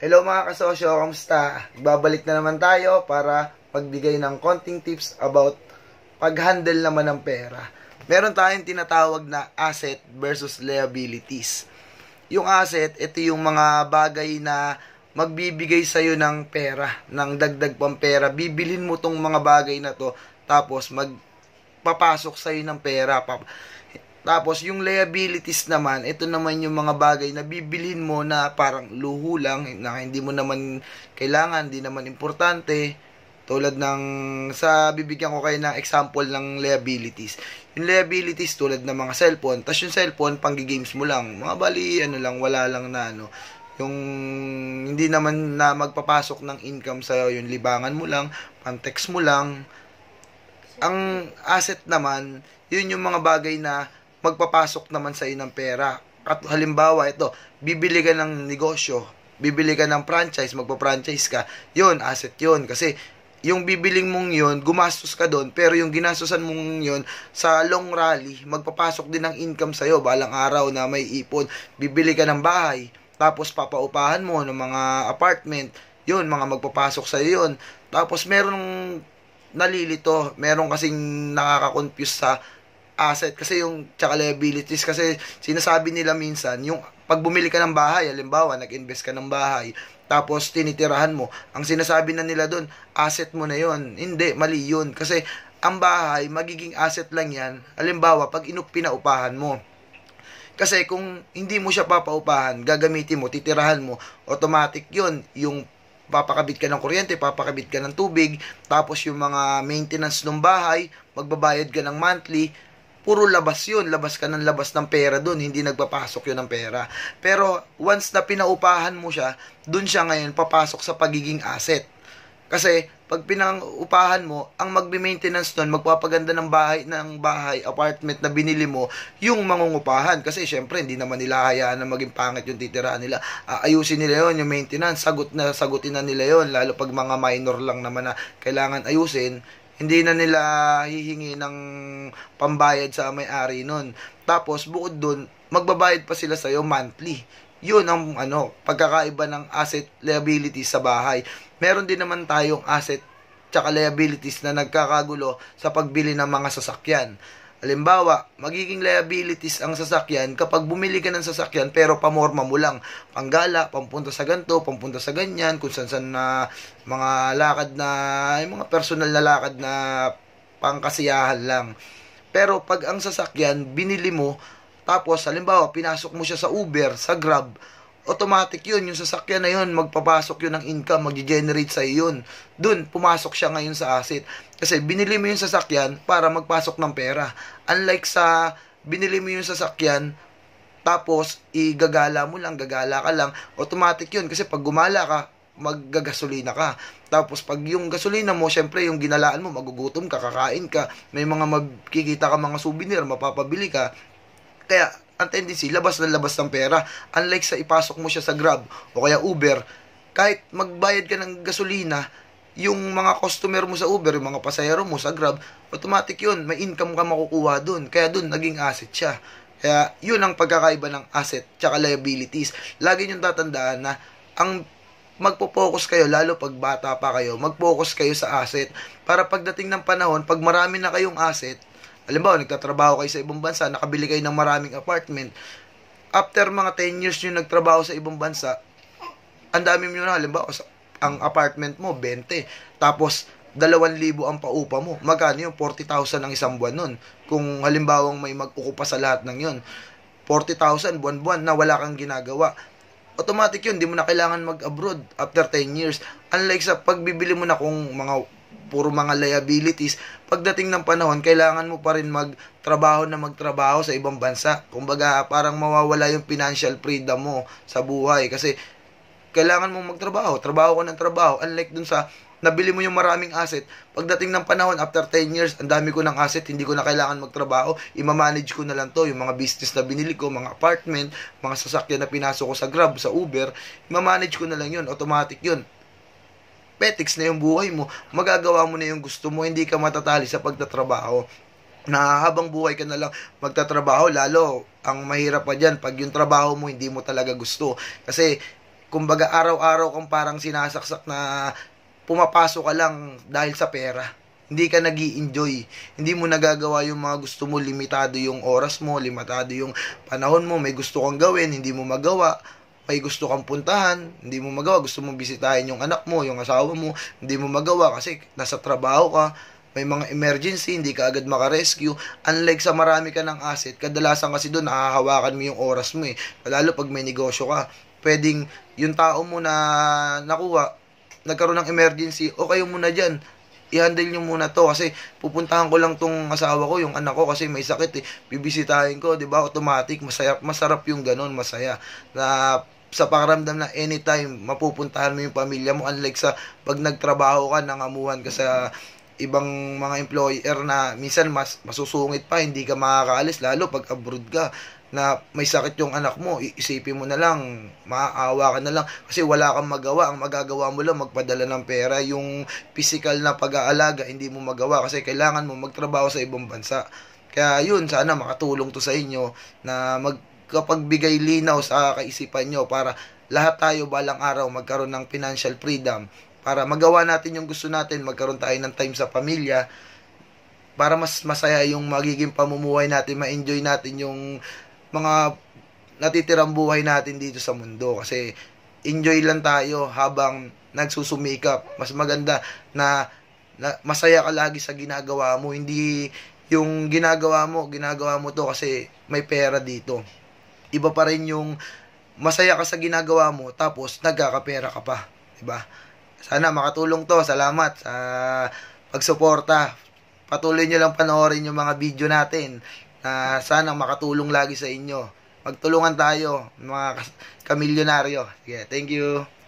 Hello mga kasosyo, kamusta? Babalik na naman tayo para magbigay ng konting tips about pag-handle naman ng pera. Meron tayong tinatawag na asset versus liabilities. Yung asset, ito yung mga bagay na magbibigay sa'yo ng pera, ng dagdag pang pera. Bibilhin mo tong mga bagay na to, tapos magpapasok sa'yo ng pera. Tapos, yung liabilities naman, ito naman yung mga bagay na bibilhin mo na parang luho lang, na hindi mo naman kailangan, hindi naman importante. Tulad ng, sa bibigyan ko kayo ng example ng liabilities. Yung liabilities tulad ng mga cellphone, tapos yung cellphone, panggi-games mo lang. Mga bali, ano lang, wala lang na ano. Yung hindi naman na magpapasok ng income sa'yo, yung libangan mo lang, pang-text mo lang. Ang asset naman, yun yung mga bagay na magpapasok naman sa ng pera. At halimbawa, ito, bibili ka ng negosyo, bibili ka ng franchise, magpa-franchise ka, yun, asset yun. Kasi, yung bibiling mong yun, gumastos ka doon, pero yung ginastosan mong yun, sa long rally, magpapasok din ng income sa'yo, balang araw na may ipon, bibili ka ng bahay, tapos papaupahan mo ng mga apartment, yun, mga magpapasok sa'yo yun. Tapos, meron nalilito, meron kasing nakaka-confuse sa asset kasi yung tsaka liabilities kasi sinasabi nila minsan yung pag bumili ka ng bahay halimbawa nag-invest ka ng bahay tapos tinitirahan mo ang sinasabi na nila doon asset mo na yon hindi mali yun. Kasi ang bahay magiging asset lang yan halimbawa pag inup pinaupahan mo. Kasi kung hindi mo siya papaupahan gagamitin mo titirahan mo automatic yon yung papakabit ka ng kuryente, papakabit ka ng tubig, tapos yung mga maintenance ng bahay, magbabayad ka ng monthly, puro labas yun. Labas ka ng labas ng pera dun. Hindi nagpapasok yun ng pera. Pero once na pinaupahan mo siya, dun siya ngayon papasok sa pagiging asset. Kasi pag pinangupahan mo, ang magbe-maintenance nun, magpapaganda ng bahay, ng bahay, apartment na binili mo, yung mangungupahan. Kasi syempre, hindi naman nila hayaan na maging pangit yung titiraan nila. Uh, ayusin nila yon yung maintenance, sagot na sagutin na nila yon lalo pag mga minor lang naman na kailangan ayusin, hindi na nila hihingi ng pambayad sa may-ari nun. Tapos, bukod dun, magbabayad pa sila sa'yo monthly. Yun ang ano, pagkakaiba ng asset liabilities sa bahay. Meron din naman tayong asset tsaka liabilities na nagkakagulo sa pagbili ng mga sasakyan. Halimbawa, magiging liabilities ang sasakyan kapag bumili ka ng sasakyan pero pamorma mo lang. Panggala, pampunta sa ganto, pampunta sa ganyan, kung saan saan na mga lakad na, yung mga personal na lakad na pangkasiyahan lang. Pero pag ang sasakyan, binili mo, tapos halimbawa, pinasok mo siya sa Uber, sa Grab, automatic yun, yung sasakyan na yun, magpapasok yun ng income, mag-generate sa yun. Dun, pumasok siya ngayon sa asset. Kasi binili mo yung sasakyan para magpasok ng pera. Unlike sa binili mo yung sasakyan, tapos igagala mo lang, gagala ka lang, automatic yun. Kasi pag gumala ka, maggagasolina ka. Tapos pag yung gasolina mo, syempre yung ginalaan mo, magugutom ka, kakain ka, may mga magkikita ka mga souvenir, mapapabili ka. Kaya ang tendency, labas na labas ng pera. Unlike sa ipasok mo siya sa Grab o kaya Uber, kahit magbayad ka ng gasolina, yung mga customer mo sa Uber, yung mga pasahero mo sa Grab, automatic yun, may income ka makukuha dun. Kaya dun, naging asset siya. Kaya yun ang pagkakaiba ng asset tsaka liabilities. Lagi nyo tatandaan na ang magpo-focus kayo, lalo pag bata pa kayo, mag-focus kayo sa asset. Para pagdating ng panahon, pag marami na kayong asset, Halimbawa, nagtatrabaho kayo sa ibang bansa, nakabili kayo ng maraming apartment. After mga 10 years nyo nagtrabaho sa ibang bansa, ang dami mo na, halimbawa, ang apartment mo, 20. Tapos, 2,000 ang paupa mo. Magkano yung 40,000 ang isang buwan nun? Kung halimbawang may mag-ukupa sa lahat ng yun. 40,000 buwan-buwan na wala kang ginagawa. Automatic yun, di mo na kailangan mag-abroad after 10 years. Unlike sa pagbibili mo na kung mga puro mga liabilities, pagdating ng panahon, kailangan mo pa rin magtrabaho na magtrabaho sa ibang bansa. Kumbaga, parang mawawala yung financial freedom mo sa buhay. Kasi, kailangan mo magtrabaho. Trabaho ko ng trabaho. Unlike dun sa nabili mo yung maraming asset, pagdating ng panahon, after 10 years, ang dami ko ng asset, hindi ko na kailangan magtrabaho, imamanage ko na lang to, yung mga business na binili ko, mga apartment, mga sasakyan na pinasok ko sa Grab, sa Uber, imamanage ko na lang yun, automatic yun petics na yung buhay mo, magagawa mo na yung gusto mo, hindi ka matatali sa pagtatrabaho. Na habang buhay ka na lang magtatrabaho, lalo ang mahirap pa dyan pag yung trabaho mo hindi mo talaga gusto. Kasi kumbaga araw-araw kang parang sinasaksak na pumapasok ka lang dahil sa pera. Hindi ka nag enjoy Hindi mo nagagawa yung mga gusto mo, limitado yung oras mo, limitado yung panahon mo, may gusto kang gawin, hindi mo magawa may gusto kang puntahan, hindi mo magawa, gusto mo bisitahin yung anak mo, yung asawa mo, hindi mo magawa kasi nasa trabaho ka, may mga emergency, hindi ka agad makarescue. Unlike sa marami ka ng asset, kadalasan kasi doon nakahawakan mo yung oras mo eh. Lalo pag may negosyo ka, pwedeng yung tao mo na nakuha, nagkaroon ng emergency, o kayo muna dyan, i-handle nyo muna to kasi pupuntahan ko lang tong asawa ko, yung anak ko kasi may sakit eh. Bibisitahin ko, 'di ba? Automatic, masaya, masarap yung ganun, masaya. Na sa pakiramdam na anytime mapupuntahan mo yung pamilya mo unlike sa pag nagtrabaho ka nangamuhan ka sa ibang mga employer na minsan mas masusungit pa hindi ka makakaalis lalo pag abroad ka na may sakit yung anak mo iisipin mo na lang maaawa ka na lang kasi wala kang magawa. Ang magagawa mo lang magpadala ng pera. Yung physical na pag-aalaga hindi mo magawa kasi kailangan mo magtrabaho sa ibang bansa. Kaya yun sana makatulong to sa inyo na mag kapag bigay linaw sa kaisipan nyo para lahat tayo balang araw magkaroon ng financial freedom. Para magawa natin yung gusto natin, magkaroon tayo ng time sa pamilya para mas masaya yung magiging pamumuhay natin, ma-enjoy natin yung mga natitirang buhay natin dito sa mundo. Kasi enjoy lang tayo habang nagsusumikap. Mas maganda na, na masaya ka lagi sa ginagawa mo, hindi yung ginagawa mo, ginagawa mo to kasi may pera dito iba pa rin yung masaya ka sa ginagawa mo tapos nagkakapera ka pa, 'di ba? Sana makatulong 'to. Salamat sa pagsuporta. Patuloy niyo lang panoorin yung mga video natin na sana makatulong lagi sa inyo. Magtulungan tayo, mga kamilyonaryo. Sige, thank you.